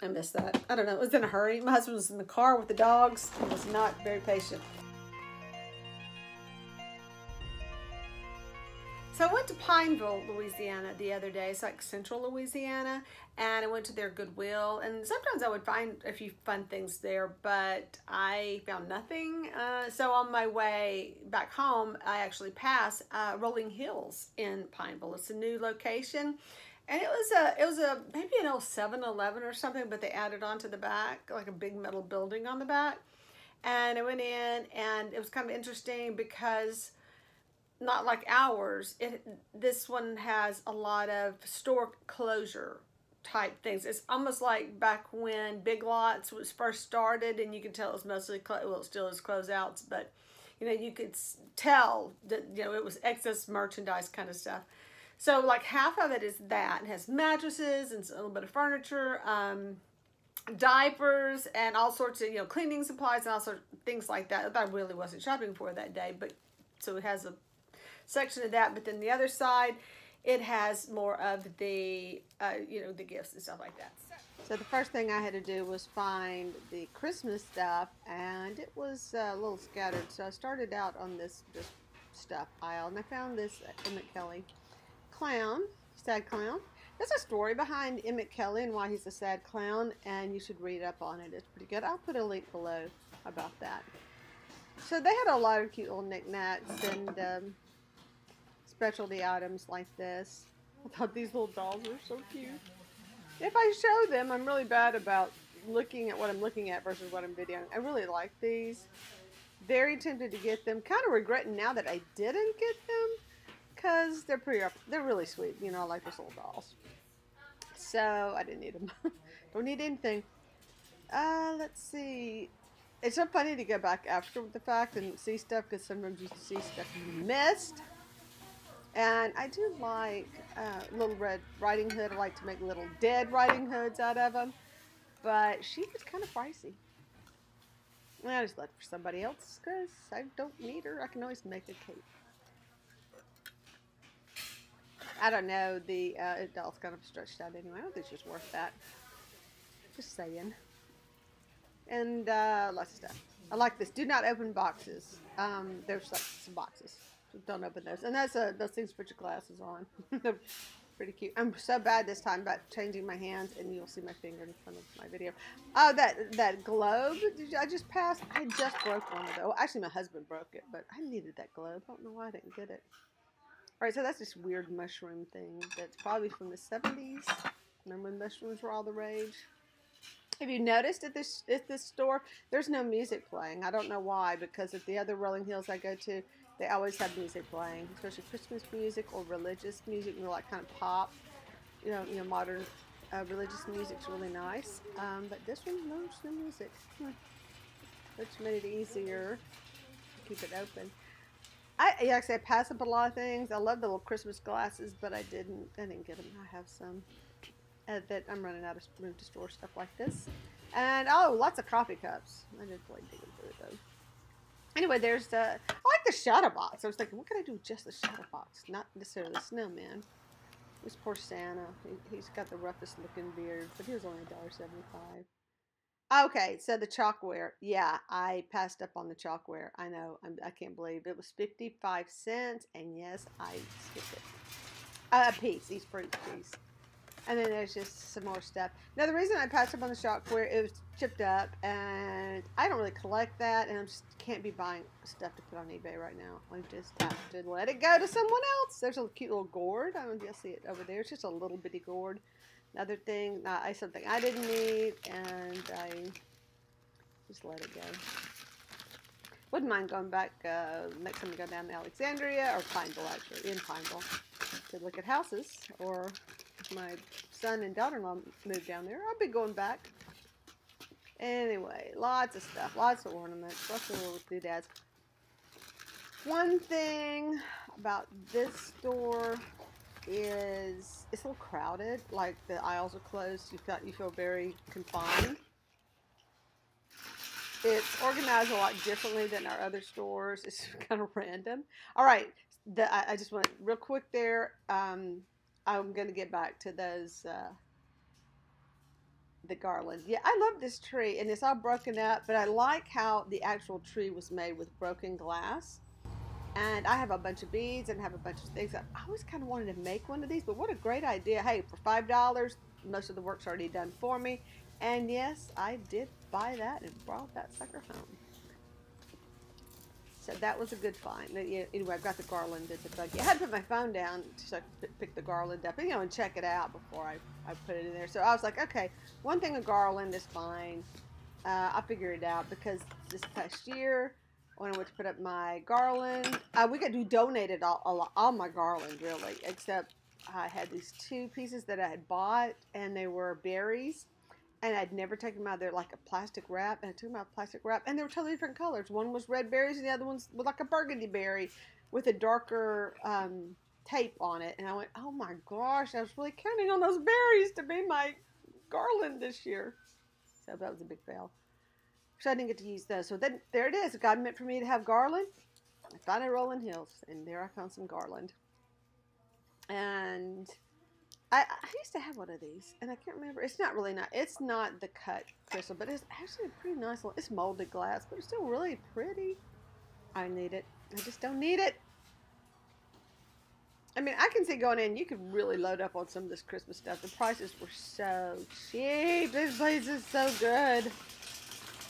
I missed that. I don't know. It was in a hurry. My husband was in the car with the dogs and was not very patient. So I went to Pineville, Louisiana the other day. It's like central Louisiana. And I went to their Goodwill. And sometimes I would find a few fun things there, but I found nothing. Uh, so on my way back home, I actually passed uh, Rolling Hills in Pineville. It's a new location. And it was a, it was a, maybe an old 7-Eleven or something, but they added on to the back, like a big metal building on the back. And I went in and it was kind of interesting because not like ours. It this one has a lot of store closure type things. It's almost like back when Big Lots was first started, and you could tell it was mostly well, it still is closeouts, but you know you could tell that you know it was excess merchandise kind of stuff. So like half of it is that. and has mattresses and a little bit of furniture. Um, diapers and all sorts of you know cleaning supplies and all sorts of things like that that I really wasn't shopping for that day but so it has a section of that. But then the other side, it has more of the, uh, you know, the gifts and stuff like that. So the first thing I had to do was find the Christmas stuff, and it was uh, a little scattered. So I started out on this just stuff aisle, and I found this Emmett Kelly clown, sad clown. There's a story behind Emmett Kelly and why he's a sad clown, and you should read up on it. It's pretty good. I'll put a link below about that. So they had a lot of cute little knickknacks and um, specialty items like this. I thought these little dolls were so cute. If I show them, I'm really bad about looking at what I'm looking at versus what I'm videoing. I really like these. Very tempted to get them. Kind of regretting now that I didn't get them because they're pretty, they're really sweet. You know, I like those little dolls. So I didn't need them. Don't need anything. Uh, let's see. It's so funny to go back after the fact and see stuff because sometimes you see stuff you missed. And I do like uh, Little Red Riding Hood. I like to make little dead Riding Hoods out of them. But she was kind of pricey. I just left for somebody else because I don't need her. I can always make a cape. I don't know. The uh, doll's kind of stretched out anyway. I don't think she's worth that. Just saying. And uh, lots of stuff. I like this. Do not open boxes. Um, there's like some boxes don't open those. And that's a, those things put your glasses on. Pretty cute. I'm so bad this time about changing my hands, and you'll see my finger in front of my video. Oh, that that globe I just passed. I just broke one of those. Actually, my husband broke it, but I needed that globe. I don't know why I didn't get it. All right, so that's this weird mushroom thing that's probably from the 70s. Remember when mushrooms were all the rage? Have you noticed at this at this store, there's no music playing. I don't know why, because at the other Rolling Hills I go to, they always have music playing, especially Christmas music or religious music, you know, like kind of pop, you know, you know, modern uh, religious music's really nice. Um, but this one, no, no music, which made it easier to keep it open. I yeah, actually I pass up a lot of things. I love the little Christmas glasses, but I didn't. I didn't get them. I have some. Uh, that I'm running out of room to store stuff like this. And oh, lots of coffee cups. I did play digging through those. Anyway, there's the, I like the shadow box. I was thinking, what can I do with just the shadow box? Not necessarily the snowman. This poor Santa. He, has got the roughest looking beard, but he was only $1.75. Okay, so the chalkware. Yeah, I passed up on the chalkware. I know. I'm, I can not believe it was 55 cents, and yes, I skipped it. Uh, a piece, each each piece. And then there's just some more stuff. Now, the reason I passed up on the Chalkware, it was chipped up, and I don't really collect that, and I just can't be buying stuff to put on eBay right now. I just have to let it go to someone else. There's a cute little gourd. I don't just see it over there. It's just a little bitty gourd. Another thing, uh, I something I didn't need, and I just let it go. Wouldn't mind going back uh, next time we go down to Alexandria or Pineville, actually, in Pineville, to look at houses or my son and daughter-in-law moved down there. I'll be going back. Anyway, lots of stuff, lots of ornaments, lots of little doodads. One thing about this store is it's a little crowded. Like the aisles are closed. You feel you feel very confined. It's organized a lot differently than our other stores. It's kind of random. All right, the, I, I just went real quick there. Um, I'm going to get back to those uh, the garland. Yeah, I love this tree, and it's all broken up, but I like how the actual tree was made with broken glass. And I have a bunch of beads and have a bunch of things. I always kind of wanted to make one of these, but what a great idea. Hey, for $5, most of the work's already done for me. And yes, I did buy that and brought that sucker home. So that was a good find. Anyway, I've got the garland at the buggy. I had to put my phone down could pick the garland up, you know, and check it out before I, I put it in there. So I was like, okay, one thing a garland is fine. Uh, I'll figure it out because this past year, when I went to put up my garland, uh, we got to donated all, all, all my garland really, except I had these two pieces that I had bought and they were berries and I'd never taken them out They're like a plastic wrap, and I took them out of plastic wrap, and they were totally different colors. One was red berries, and the other one's was like a burgundy berry with a darker um, tape on it. And I went, oh my gosh, I was really counting on those berries to be my garland this year. So that was a big fail. I didn't get to use those. So then there it is. God meant for me to have garland. I found it Rolling Hills, and there I found some garland. And I, I used to have one of these, and I can't remember. It's not really not. It's not the cut crystal, but it's actually a pretty nice one. It's molded glass, but it's still really pretty. I need it. I just don't need it. I mean, I can see going in. You could really load up on some of this Christmas stuff. The prices were so cheap. This place is so good.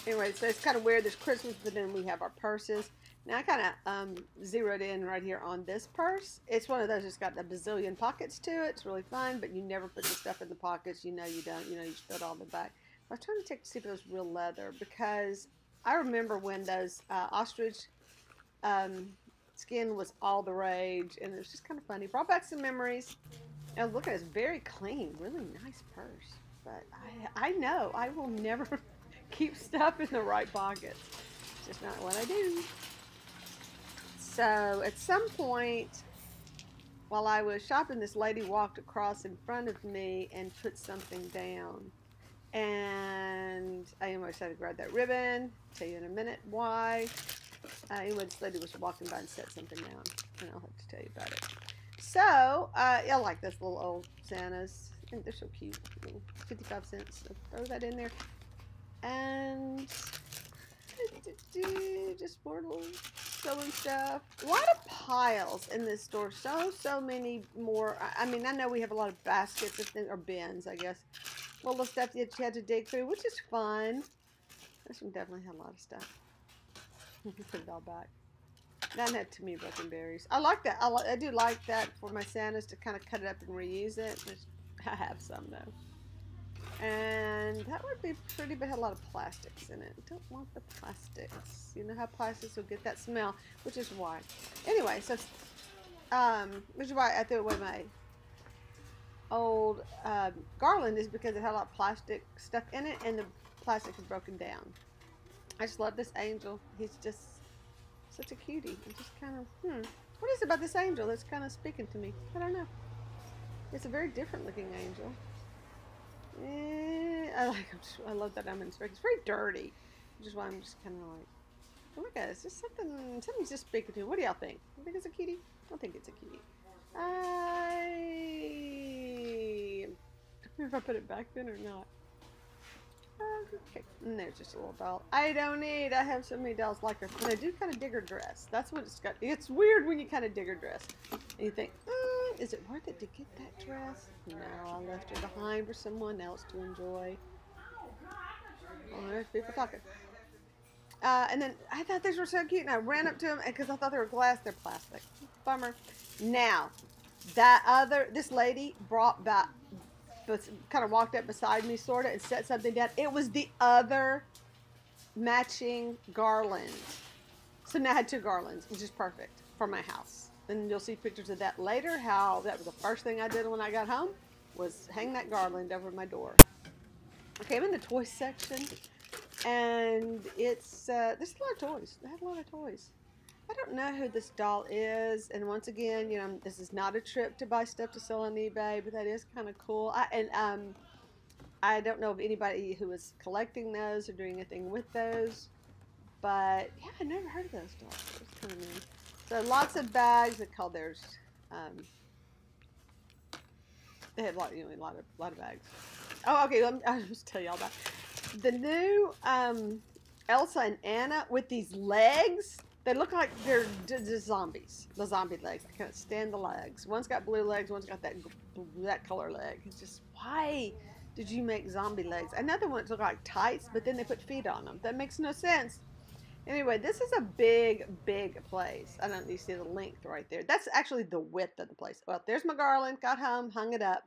Anyway, so it's kind of weird. There's Christmas, but then we have our purses. Now I kind of um, zeroed in right here on this purse. It's one of those that's got a bazillion pockets to it. It's really fun, but you never put the stuff in the pockets. You know you don't. You know you just put it all in the back. I was trying to check to see if it was real leather because I remember when those uh, ostrich um, skin was all the rage, and it was just kind of funny. Brought back some memories. And look at it, it's very clean, really nice purse. But I, I know I will never keep stuff in the right pockets. It's just not what I do. So at some point, while I was shopping, this lady walked across in front of me and put something down. And I almost had to grab that ribbon. Tell you in a minute why. Uh, anyway, this lady was walking by and set something down, and I'll have to tell you about it. So, uh, I like this little old Santas. I think they're so cute. 55 cents. So throw that in there. And just little sewing stuff. A lot of piles in this store. So, so many more. I, mean, I know we have a lot of baskets or bins, I guess. All of stuff that you had to dig through, which is fun. This one definitely had a lot of stuff. Put it all back. That had to me broken berries. I like that. I, I do like that for my Santas to kind of cut it up and reuse it. I have some though. And that would be pretty, but had a lot of plastics in it. Don't want the plastics. You know how plastics will get that smell, which is why. Anyway, so, um, which is why I threw away my old um, garland is because it had a lot of plastic stuff in it and the plastic is broken down. I just love this angel. He's just such a cutie. I'm just kind of, hmm, what is it about this angel that's kind of speaking to me? I don't know. It's a very different looking angel. Eh, I like. i love that I'm in spec. It's very dirty, which is why I'm just kind of like, oh my god, it's just something. Something's just speaking to. Me. What do y'all think? You think it's a kitty? I don't think it's a kitty. I know if I put it back then or not. Okay, and there's just a little doll. I don't need. I have so many dolls like her, but I do kind of dig her dress. That's what it's got. It's weird when you kind of dig her dress, and you think. Mm, is it worth it to get that dress? No, I left her behind for someone else to enjoy. Oh, people talking. Uh, and then I thought these were so cute, and I ran up to them because I thought they were glass. They're plastic. Bummer. Now, that other this lady brought back, kind of walked up beside me, sort of, and set something down. It was the other matching garland. So now I had two garlands, which is perfect for my house and you'll see pictures of that later, how that was the first thing I did when I got home, was hang that garland over my door. Okay, I'm in the toy section, and it's, uh, there's a lot of toys. They have a lot of toys. I don't know who this doll is, and once again, you know, this is not a trip to buy stuff to sell on eBay, but that is kind of cool. I, and um, I don't know of anybody who is collecting those or doing anything with those, but yeah, I never heard of those dolls. It's kind of neat. So lots of bags. Call theirs. Um, they have a lot, you know, a lot of, lot of bags. Oh, okay. Let me, I'll just tell y'all about the new um, Elsa and Anna with these legs. They look like they're zombies. The zombie legs. I can't stand the legs. One's got blue legs. One's got that that color leg. It's just why did you make zombie legs? Another one look like tights, but then they put feet on them. That makes no sense. Anyway, this is a big, big place. I don't. You see the length right there. That's actually the width of the place. Well, there's my garland. Got home, hung it up.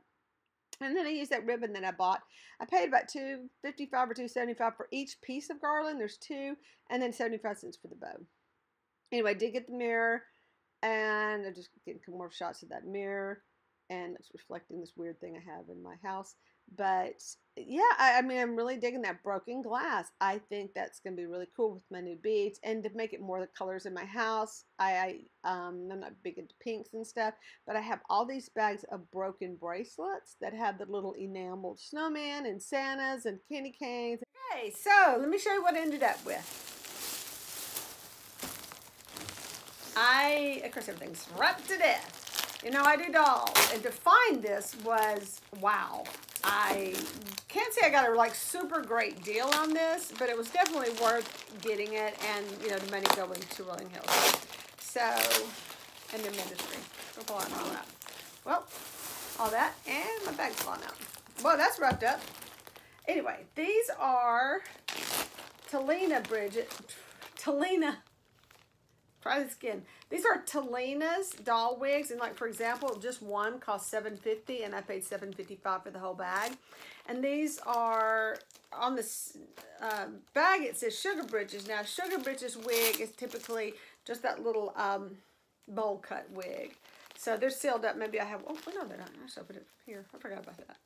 And then I used that ribbon that I bought. I paid about two fifty five or two seventy five for each piece of garland. There's two, and then seventy five cents for the bow. Anyway, I did get the mirror, and I'm just getting more shots of that mirror, and it's reflecting this weird thing I have in my house. But yeah, I, I mean, I'm really digging that broken glass. I think that's going to be really cool with my new beads, and to make it more the colors in my house. I, I um, I'm not big into pinks and stuff, but I have all these bags of broken bracelets that have the little enameled snowman and Santas and candy canes. Okay, so let me show you what I ended up with. I, of course, everything's wrapped to death. You know, I do dolls. And to find this was, wow. I can't say I got a like super great deal on this, but it was definitely worth getting it and, you know, the money going to Rolling Hills. So, and the ministry. Don't pull out all that. Well, all that, and my bag's falling out. Well, that's wrapped up. Anyway, these are Talina Bridget. Talina Try the skin. These are Talina's doll wigs, and like for example, just one cost seven fifty, and I paid seven fifty five for the whole bag. And these are on this uh, bag. It says Sugar Britches. Now, Sugar Britches wig is typically just that little um, bowl cut wig. So they're sealed up. Maybe I have. Oh, no, they're not. I should put it here. I forgot about that.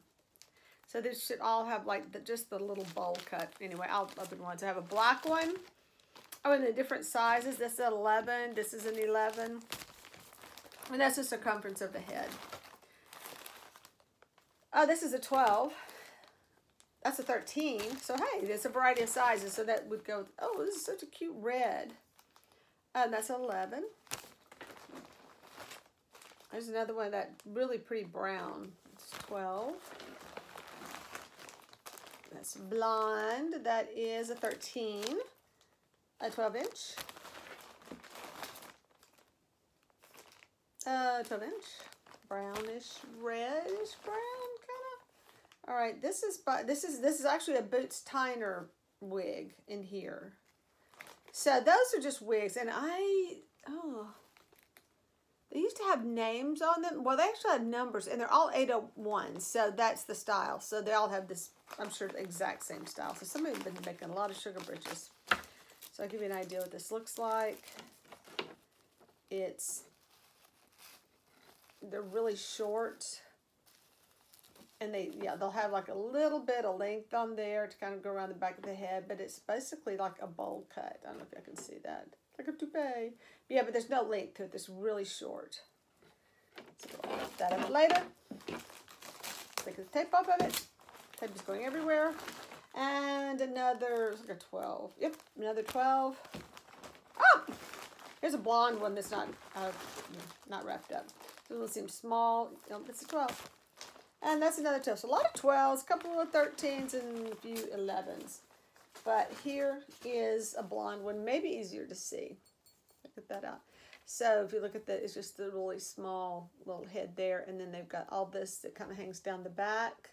So this should all have like the, just the little bowl cut. Anyway, I'll open ones. I have a black one. Oh, and the different sizes. This is 11. This is an 11. And that's the circumference of the head. Oh, this is a 12. That's a 13. So, hey, there's a variety of sizes. So that would go, oh, this is such a cute red. And that's 11. There's another one that really pretty brown. It's 12. That's blonde. That is a 13 a 12 inch. Uh, 12 inch. Brownish, reddish brown kind of. All right, this is this is this is actually a Boots Tyner wig in here. So those are just wigs, and I oh. They used to have names on them. Well, they actually have numbers, and they're all 801, so that's the style. So they all have this, I'm sure, the exact same style. So somebody's been making a lot of sugar britches. So I'll give you an idea what this looks like. It's, they're really short. And they, yeah, they'll have like a little bit of length on there to kind of go around the back of the head, but it's basically like a bowl cut. I don't know if I can see that. Like a toupee. Yeah, but there's no length to it. It's really short. So I'll put that up later. Take the tape off of it. Tape is going everywhere. And another, it's like a 12. Yep, another 12. Oh! Here's a blonde one that's not uh, not wrapped up. This one seems small. Nope, it's a 12. And that's another 12. So a lot of 12s, a couple of 13s, and a few 11s. But here is a blonde one, maybe easier to see. Look that out. So if you look at that, it's just the really small little head there. And then they've got all this that kind of hangs down the back.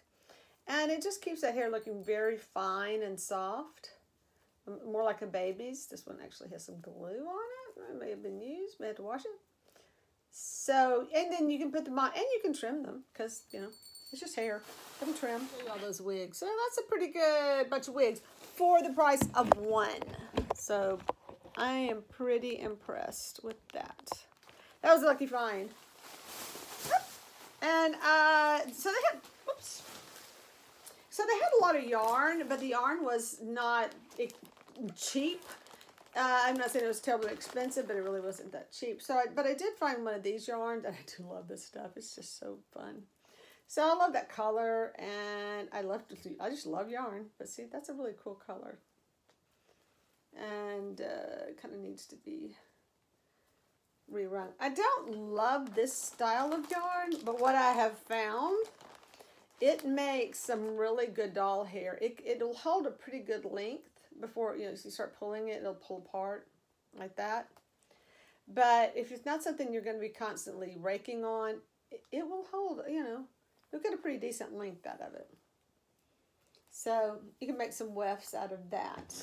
And it just keeps that hair looking very fine and soft. More like a baby's. This one actually has some glue on it. It may have been used. May have to wash it. So, and then you can put them on, and you can trim them, because, you know, it's just hair. Let me trim. All those wigs. So that's a pretty good bunch of wigs for the price of one. So I am pretty impressed with that. That was a lucky find. And uh, so they whoops, so they had a lot of yarn, but the yarn was not cheap. Uh, I'm not saying it was terribly expensive, but it really wasn't that cheap. So, I, but I did find one of these yarns, and I do love this stuff. It's just so fun. So I love that color, and I love to, I just love yarn. But see, that's a really cool color, and uh, kind of needs to be rerun. I don't love this style of yarn, but what I have found it makes some really good doll hair. It, it'll hold a pretty good length before, you know, you start pulling it, it'll pull apart like that. But if it's not something you're going to be constantly raking on, it, it will hold, you know, you'll get a pretty decent length out of it. So you can make some wefts out of that.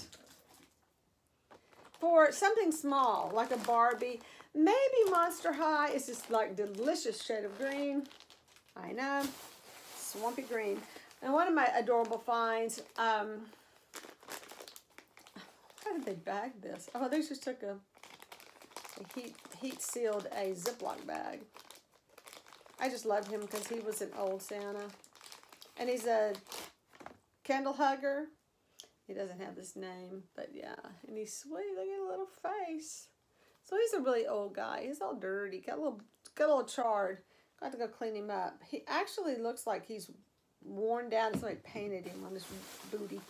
For something small, like a Barbie, maybe Monster High is just like delicious shade of green. I know, swampy green. And one of my adorable finds, um, how did they bag this? Oh, they just took a, a heat, heat sealed a Ziploc bag. I just love him because he was an old Santa. And he's a candle hugger. He doesn't have his name, but yeah. And he's sweet. Look at a little face. So he's a really old guy. He's all dirty. Got a little, got a little charred. Got to go clean him up. He actually looks like he's worn down. Somebody painted him on his booty.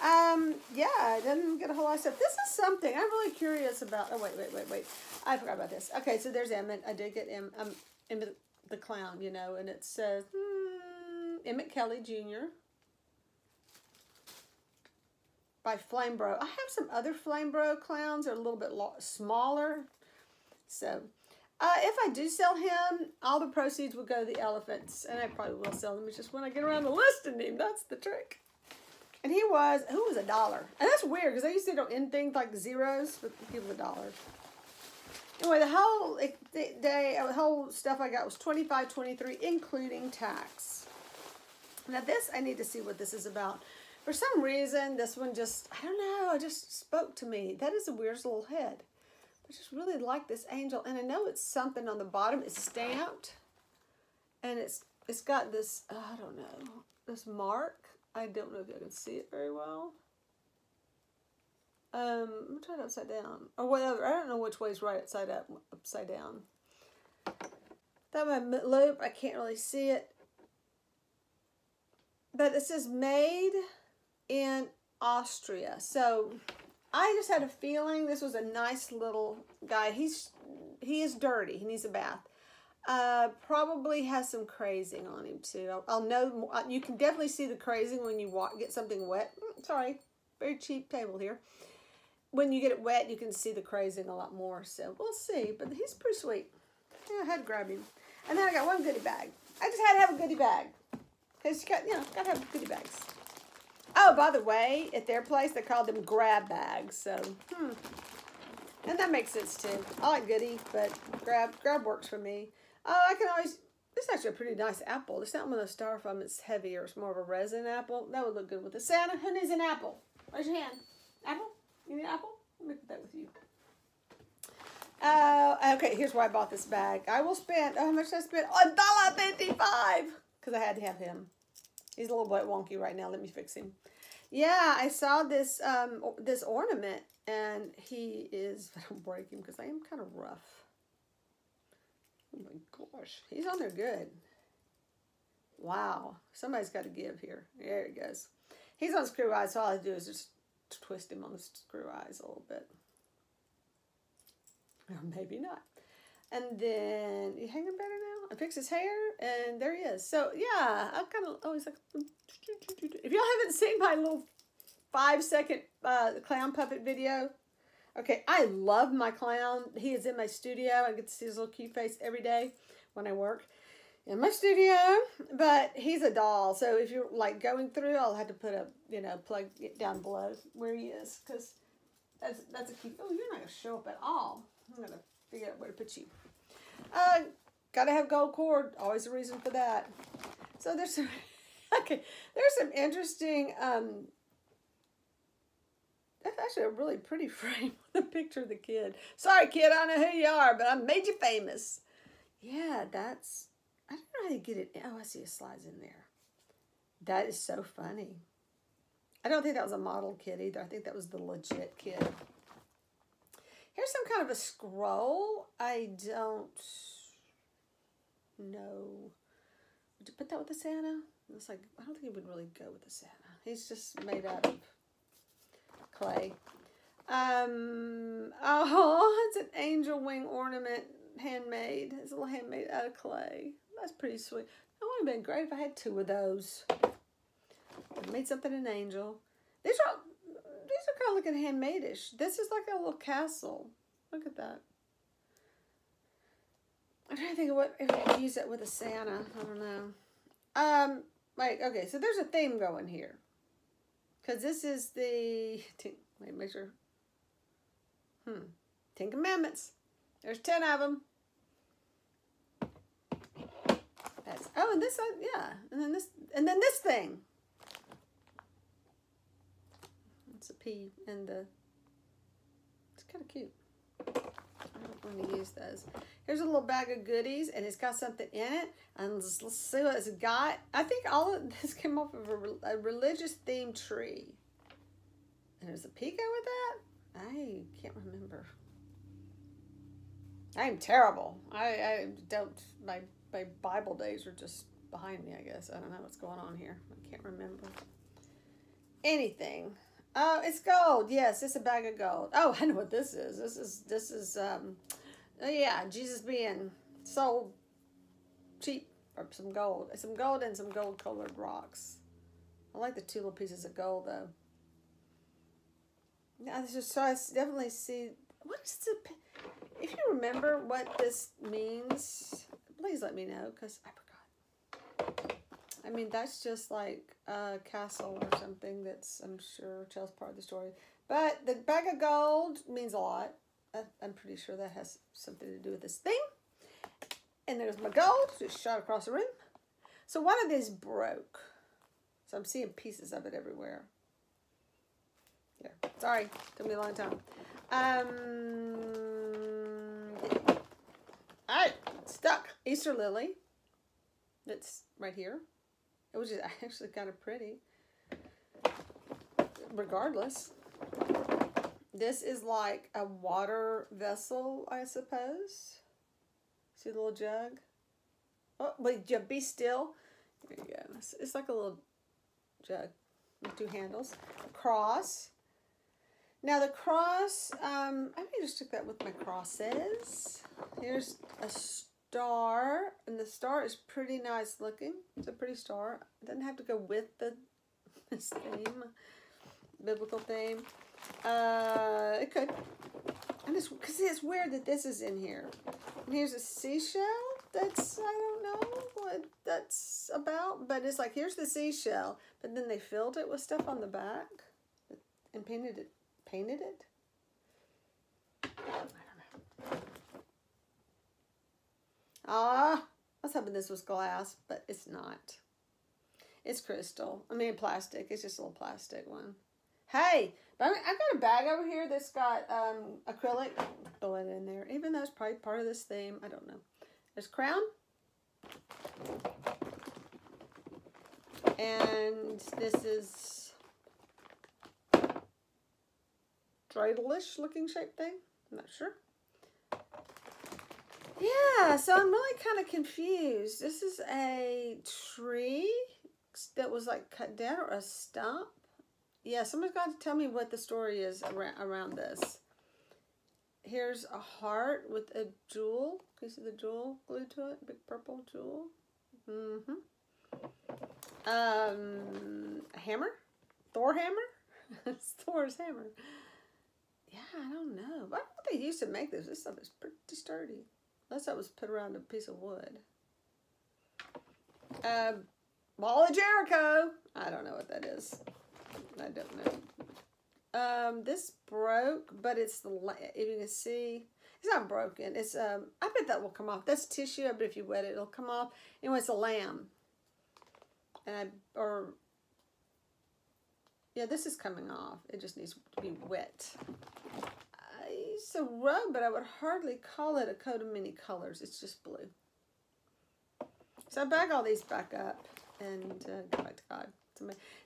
Um, yeah, I didn't get a whole lot of stuff. This is something I'm really curious about. Oh, wait, wait, wait, wait. I forgot about this. Okay, so there's Emmett. I did get him, um, Emmett the clown, you know, and it says hmm, Emmett Kelly Jr. by Flambro. I have some other Flambro clowns. They're a little bit smaller. So, uh, if I do sell him, all the proceeds will go to the elephants. And I probably will sell them. It's just when I get around to listing him. That's the trick. And he was, who was a dollar? And that's weird because I used to don't end things like zeros, but give him a dollar. Anyway, the whole day, the whole stuff I got was twenty five, twenty three, including tax. Now this, I need to see what this is about. For some reason, this one just, I don't know, it just spoke to me. That is a weird little head. I just really like this angel. And I know it's something on the bottom. It's stamped. And it's it's got this, I don't know, this mark. I don't know if you can see it very well. Um, I'm it upside down. Or whatever. I don't know which way is right upside up, upside down. That my loop, I can't really see it. But it says made in Austria. So I just had a feeling this was a nice little guy. He's he is dirty. He needs a bath. Uh, probably has some crazing on him too. I'll, I'll know. You can definitely see the crazing when you walk, get something wet. Mm, sorry, very cheap table here when you get it wet, you can see the crazing a lot more. So we'll see. But he's pretty sweet. Yeah, I had to grab him. And then I got one goodie bag. I just had to have a goodie bag. Because you got, you know, got to have goodie bags. Oh, by the way, at their place, they called them grab bags. So, hmm. And that makes sense, too. I like goodie, but grab grab works for me. Oh, I can always... This is actually a pretty nice apple. It's not one of those styrofoam. It's heavier. It's more of a resin apple. That would look good with the Santa. Who needs an apple? Raise your hand. Apple? You need an apple? Let me put that with you. Uh, okay, here's why I bought this bag. I will spend, oh, how much did I spend? A dollar fifty-five, because I had to have him. He's a little bit wonky right now. Let me fix him. Yeah, I saw this um this ornament, and he is. I don't break him because I am kind of rough. Oh my gosh, he's on there good. Wow, somebody's got to give here. There he goes. He's on screw eyes, so all I do is just twist him on the screw eyes a little bit. Or maybe not. And then you hang him better now. I fix his hair, and there he is. So yeah, I'm kind of always like. If y'all haven't seen my little five second uh, clown puppet video, okay, I love my clown. He is in my studio. I get to see his little cute face every day when I work in my studio, but he's a doll. So if you're like going through, I'll have to put a, you know, plug it down below where he is because that's, that's a cute, oh, you're not going to show up at all. I'm going to figure out where to put you. Uh, got to have gold cord. Always a reason for that. So there's some, okay, there's some interesting, um, that's actually a really pretty frame with a picture of the kid. Sorry, kid, I don't know who you are, but I made you famous. Yeah, that's I don't know how to get it. Oh, I see a slides in there. That is so funny. I don't think that was a model kid either. I think that was the legit kid. Here's some kind of a scroll. I don't know. Would you put that with the Santa? It's like, I don't think it would really go with the Santa. He's just made out of clay. Um, oh, it's an angel wing ornament handmade. It's a little handmade out of clay. That's pretty sweet. I would have been great if I had two of those. I made something an angel. These are these are kind of looking handmade-ish. This is like a little castle. Look at that. I'm trying to think of what if I could use it with a Santa. I don't know. Um, wait, okay, so there's a theme going here. Because this is the, wait, make sure. Hmm, Ten Commandments. There's ten of them. That's, oh, and this, uh, yeah, and then this, and then this thing. It's a P and the, it's kind of cute. I don't want to use those. Here's a little bag of goodies, and it's got something in it. And let's, let's see what it's got. I think all of this came off of a, a religious themed tree. And there's a Pico with that? I can't remember. I'm terrible. I, I don't, my, my Bible days are just behind me, I guess. I don't know what's going on here. I can't remember. Anything. Oh, it's gold. Yes, it's a bag of gold. Oh, I know what this is. This is, this is, um, Oh, yeah, Jesus being so cheap or some gold. Some gold and some gold colored rocks. I like the two little pieces of gold though. Yeah, this is so I definitely see what is the if you remember what this means, please let me know because I. I mean, that's just like a castle or something that's, I'm sure, tells part of the story. But the bag of gold means a lot. I'm pretty sure that has something to do with this thing. And there's my gold, just shot across the room. So one of these broke. So I'm seeing pieces of it everywhere. Yeah, sorry, took me a long time. Um, all right, stuck. Easter lily. That's right here. It was just actually kind of pretty. Regardless. This is like a water vessel, I suppose. See the little jug? Oh, wait, be still. There you go. It's, it's like a little jug with two handles. Cross. Now the cross, um, I may just took that with my crosses. Here's a star, and the star is pretty nice looking. It's a pretty star. It doesn't have to go with the this theme, biblical theme. Uh, it could. And it's because it's weird that this is in here. And here's a seashell. That's I don't know what that's about, but it's like here's the seashell, but then they filled it with stuff on the back and painted it. Painted it. I don't know. Ah, I was hoping this was glass, but it's not. It's crystal. I mean plastic. It's just a little plastic one. Hey, but I have got a bag over here that's got um, acrylic. Throw it in there. Even though it's probably part of this theme. I don't know. There's crown. And this is dreidelish looking shape thing. I'm not sure. Yeah, so I'm really kind of confused. This is a tree that was like cut down or a stump yeah, somebody's got to tell me what the story is around, around this. Here's a heart with a jewel. Can you see the jewel glued to it? Big purple jewel. Mm-hmm. Um, a hammer? Thor hammer? it's Thor's hammer. Yeah, I don't know. I don't know what they used to make this. This stuff is pretty sturdy. Unless that was put around a piece of wood. Uh, Wall of Jericho. I don't know what that is. I don't know. Um, this broke, but it's the, if you can see, it's not broken. It's, um, I bet that will come off. That's tissue, but if you wet it, it'll come off. Anyway, it's a lamb. And I, or, yeah, this is coming off. It just needs to be wet. It's a rug, but I would hardly call it a coat of many colors. It's just blue. So I bag all these back up and uh, go back to God.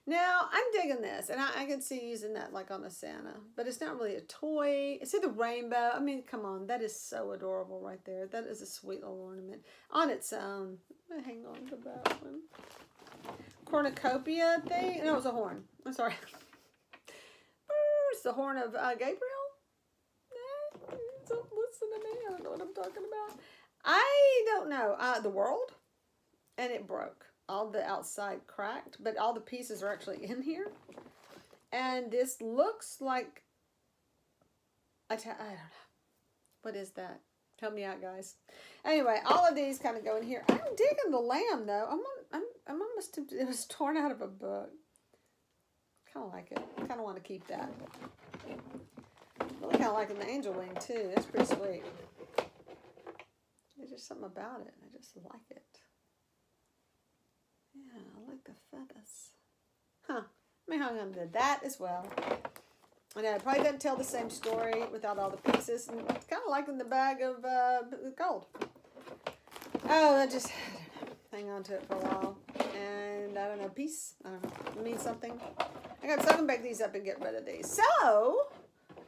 Now, I'm digging this, and I, I, can see using that like on a Santa, but it's not really a toy. See the rainbow? I mean, come on, that is so adorable right there. That is a sweet little ornament on its own. hang on to that one. Cornucopia thing? No, it was a horn. I'm sorry. it's the horn of uh, Gabriel. I don't know what I'm talking about. I don't know. Uh, the world? and it broke. All the outside cracked, but all the pieces are actually in here. And this looks like, I, don't know. What is that? Help me out, guys. Anyway, all of these kind of go in here. I'm digging the lamb, though. I'm, I'm, I'm almost, it was torn out of a book. Kind of like it. Kind of want to keep that. Of the angel wing, too. That's pretty sweet. There's just something about it. I just like it. Yeah, I like the feathers. Huh. Let me hang on to that as well. And I probably doesn't tell the same story without all the pieces. And it's kind of like in the bag of uh, gold. Oh, I just hang on to it for a while. And I don't know, peace. I don't know. It means something. I got to back these up and get rid of these. So,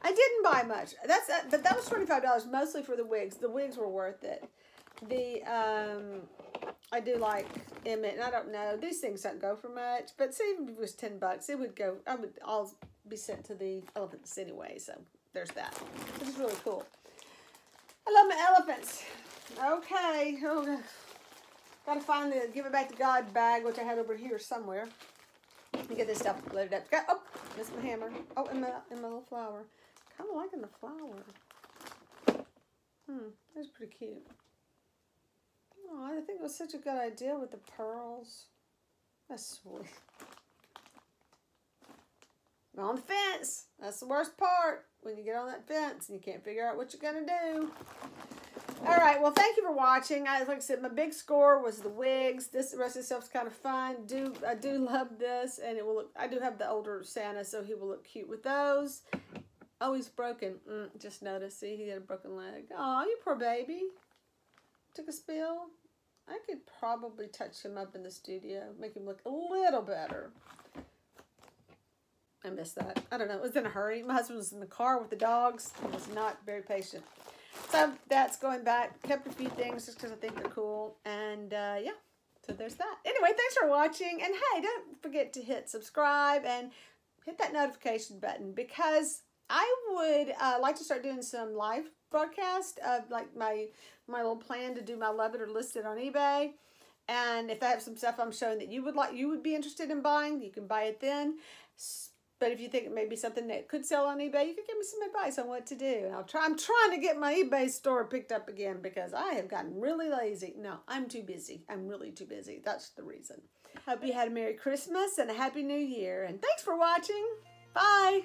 I didn't buy much. That's that, but that was $25 mostly for the wigs. The wigs were worth it. The, um, I do like Emmett, and I don't know, these things don't go for much, but see, if it was 10 bucks, it would go, I would all be sent to the elephants anyway, so there's that, which is really cool. I love my elephants. Okay, oh, gotta find the give it back to God bag, which I had over here somewhere. Let me get this stuff loaded up. Got, oh, missed my hammer. Oh, and my, and my little flower. Kind of liking the flower. Hmm, that's pretty cute. Oh, I think it was such a good idea with the pearls. That's sweet. On the fence. That's the worst part. When you get on that fence and you can't figure out what you're going to do. All right. Well, thank you for watching. I, like I said, my big score was the wigs. This rest of stuff's kind of fun. Do I do love this, and it will look. I do have the older Santa, so he will look cute with those. Oh, he's broken. Mm, just noticed. See, he had a broken leg. Oh, you poor baby. Took a spill. I could probably touch him up in the studio, make him look a little better. I missed that. I don't know. It was in a hurry. My husband was in the car with the dogs and was not very patient. So that's going back. Kept a few things just because I think they're cool. And uh, yeah, so there's that. Anyway, thanks for watching. And hey, don't forget to hit subscribe and hit that notification button because I would uh, like to start doing some live broadcast of like my my little plan to do my love it or list it on eBay. And if I have some stuff I'm showing that you would like, you would be interested in buying, you can buy it then. But if you think it may be something that could sell on eBay, you could give me some advice on what to do. And I'll try. I'm trying to get my eBay store picked up again because I have gotten really lazy. No, I'm too busy. I'm really too busy. That's the reason. Hope you had a Merry Christmas and a Happy New Year. And thanks for watching. Bye.